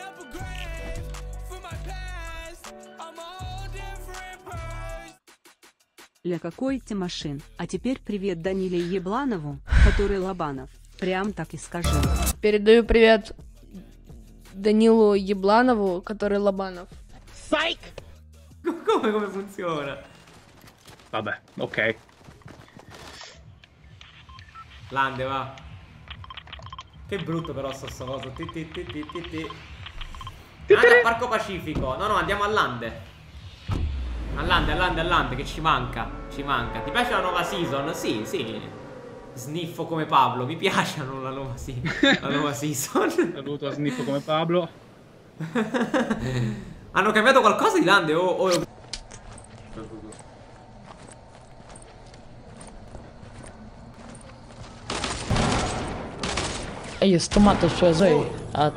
up a grave for my past. I'm a whole different person. Ля какой Тимошин. А теперь привет Даниле Ебланову, который Лобанов. Прям так и скажи. Передаю привет Данилу Ебланову, который Лобанов. Come, come funziona? Vabbè, ok. Lande, va. Che brutto però sto coso. Ti, ti, ti, ti, ti, ti. Andiamo al Parco Pacifico. No, no, andiamo a Lande. A Lande, a Lande, a Lande, che ci manca. Ci manca. Ti piace la nuova season? Sì, sì. Sniffo come Pablo. Mi piace la nuova, la nuova season. Saluto a Sniffo come Pablo. Hanno cambiato qualcosa di Lande o... o... É isso, tu mata as pessoas aí. Ah,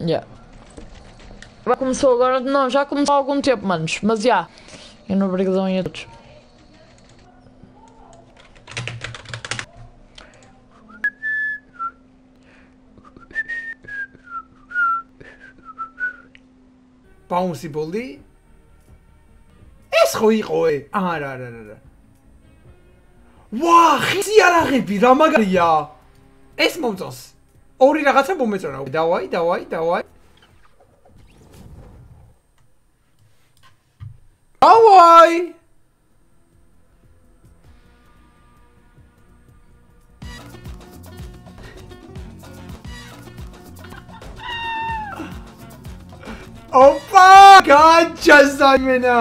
Yeah. Já começou agora, não, já começou há algum tempo, manos, mas já. Yeah. Eu não brigadão a todos. Pão Ciboldi? esse Rui Rui! Ah, não, não, não, não. Uau, Riziara a Magaria! esse Montos! ორი რაღაცა მომეწონა. დავაი, დავაი, დავაი. დავაი. ოპა, გაჩასა მენა.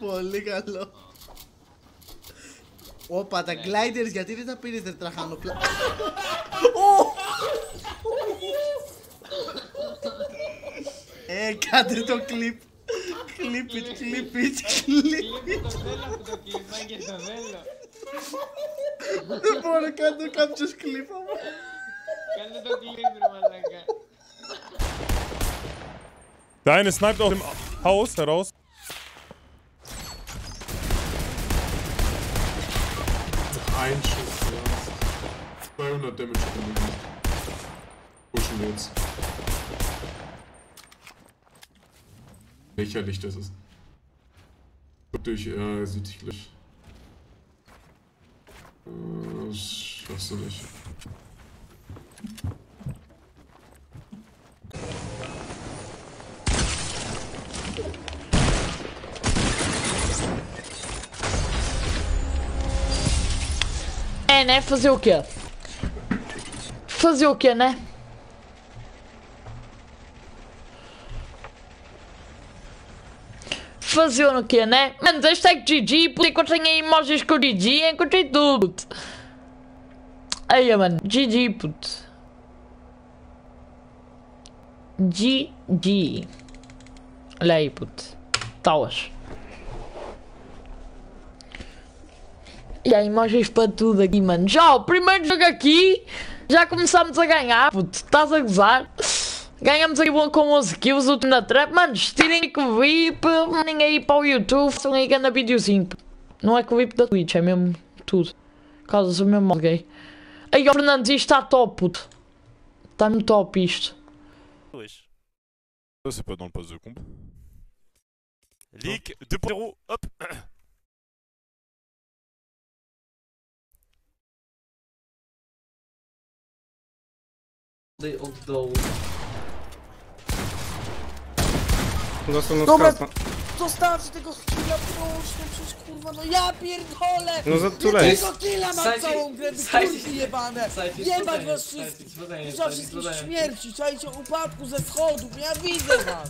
Πολύ καλό. Όπα, τα gliders γιατί δεν τα πήρες τετραχάνο πλά... Ε, κάντε το κλιπ. Clip it, clip it, clip it. Δεν μπορώ να κάνω κάποιος κλιπ άμα. Der eine sniped auch im Haus heraus. Ein Schuss, ja. 200 Damage drin. Pushen wir jetzt. Lächerlich das ist. Wirklich, äh, sieht dich gleich. Äh, schaffst du nicht. É, né? Fazer o quê? Fazer o quê, né? Fazer o quê, né? Mano, hashtag GG, porque encontrei emojis com o GG, encontrei tudo. Aí, mano, GG, puto. GG. Olha aí, puto. Talas. E há emojis para tudo aqui, mano. Já, o primeiro jogo aqui, já começamos a ganhar, puto. Estás a gozar? Ganhamos aqui com 11 kills, o último na trap. Mano, tirem com o VIP, mandem aí para o YouTube, façam aí cada videozinho. Não é com o VIP da Twitch, é mesmo tudo. Causa sou mesmo mal gay. Aí, ó, Fernandes, isto está top, puto. Está muito top isto. Ça, c'est pas dans le poste de comp. Leak 2.0, hop Od dołu. Dostał na Dobra. skapa. Zostawcie tego chwila, proszę, no przecież kurwa, no ja pierdolę! No za too late. Jednego killa mam Słuchajcie, całą grę, wy słuchajcie, kurwy jebane! Jebać was wszystkich! spodzenie, Za wszystkich spodzenie. śmierci, czajcie upadku ze schodów, ja widzę was!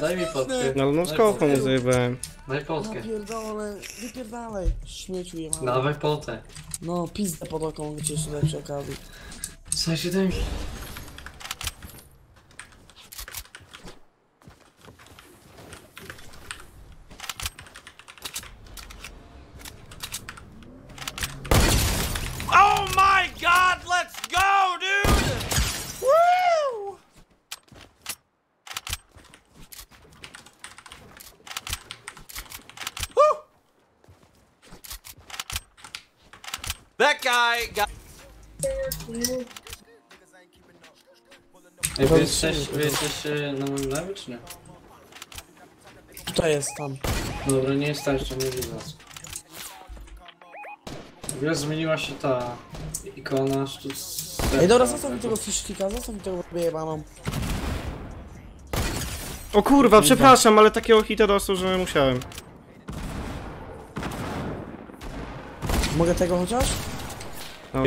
Daj mi fotkę. No ale no skapa mu zajebałem. Daj Ja fotkę. pierdolę, wypierdalaj, śmieciu jebany. Dawaj fotę. No, pizdę pod oką, cię jeszcze lepszej okazji. Oh my god, let's go, dude! Woo! Woo! guy got. Ej, wy jesteś, wy na moim lewy, czy nie? Tutaj jest tam. Dobra, nie jesteście, nie widzę was. W ogóle zmieniła się ta ikona, że tu... Ej, dobra, zostaw mi tego fisztika, zostaw mi tego wyjebaną. O kurwa, przepraszam, ale takiego hita dostał, że musiałem. Mogę tego chociaż? No.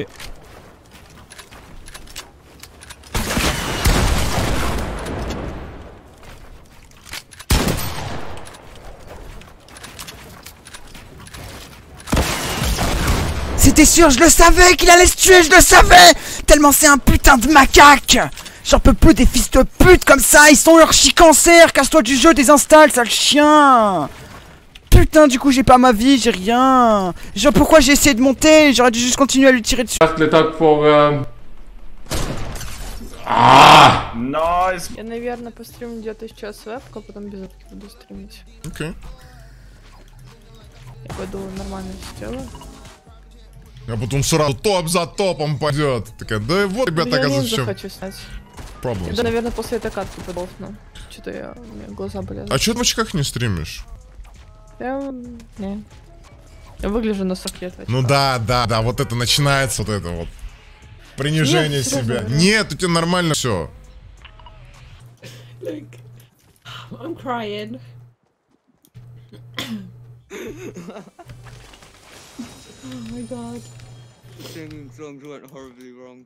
C'était sûr, je le savais qu'il allait se tuer, je le savais Tellement c'est un putain de macaque J'en peux plus des fils de pute comme ça, ils sont archi cancer, casse-toi du jeu, désinstalle, sale chien Putain, du coup j'ai pas ma vie, j'ai rien Genre pourquoi j'ai essayé de monter J'aurais dû juste continuer à lui tirer dessus. Last letak for... Um... Ah! Nice! Я, наверное, постримлю где-то сейчас вебку, а потом без вебки буду стримить. Окей. Я пойду нормально сделаю. А потом сразу топ за топом пойдет. Такая, да вот, ребята, я оказывается, все. хочу снять. Problems. Да, наверное, после этой катки подохну. Что-то я... У меня глаза болят. А чё ты в очках не стримишь? Я... Не. Я выгляжу на софьет. Ну да, да, да, вот это начинается, вот это вот. Принижение Нет, серьезно себя. говорю. Нет, у тебя нормально все. Look, I'm crying. Oh my god. Singing songs went horribly wrong.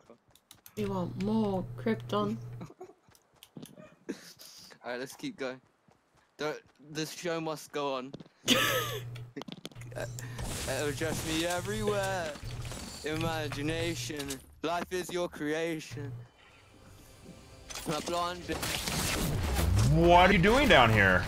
You want more Krypton? Alright, let's keep going. Don't, this show must go on. It'll just me everywhere. Imagination. Life is your creation. A blonde. What are you doing down here?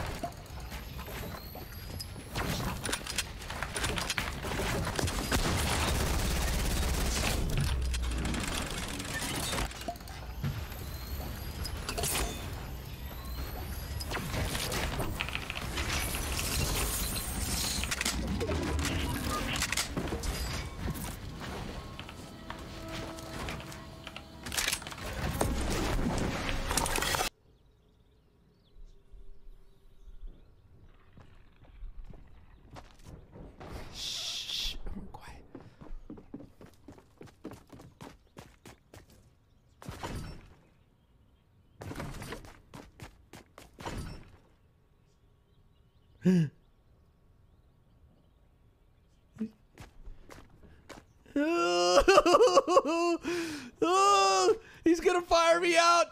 Oh, he's gonna fire me out.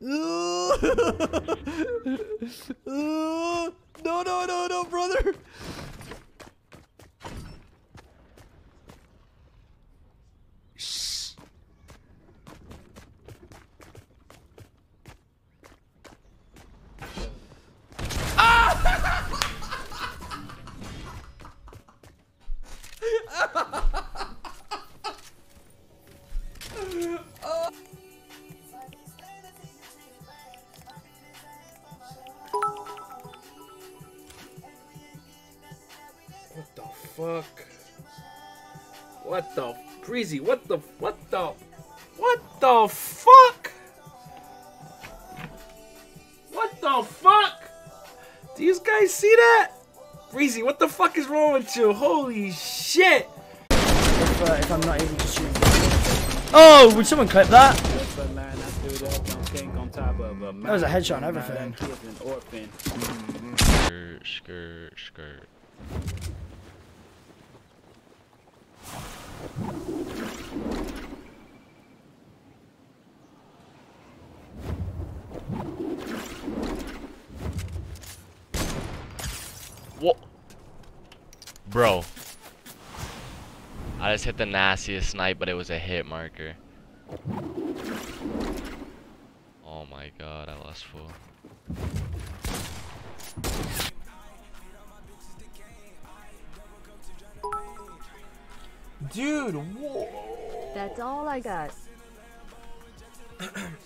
no, no, no, no, brother. What the fuck? What the Breezy, what the what the what the fuck? What the fuck? Do you guys see that? Breezy, what the fuck is wrong with you? Holy shit! If, uh, if I'm not able to shoot. Oh, would someone clip that? That was a headshot and everything. Skirt, skirt, skirt. Bro. I just hit the nastiest snipe, but it was a hit marker. Oh my god, I lost full. Dude, whoa. That's all I got.